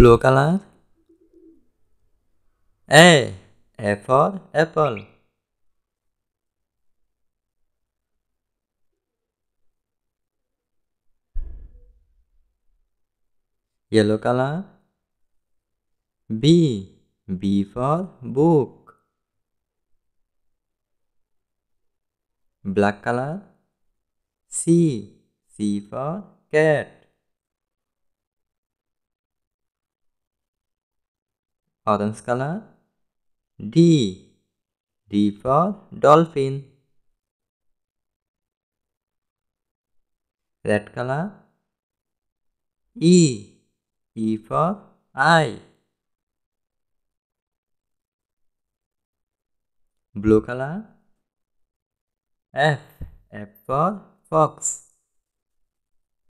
blue color A A for apple. Yellow color B B for book. Black color C C for cat orange color D D for dolphin red color E E for eye blue color F F for fox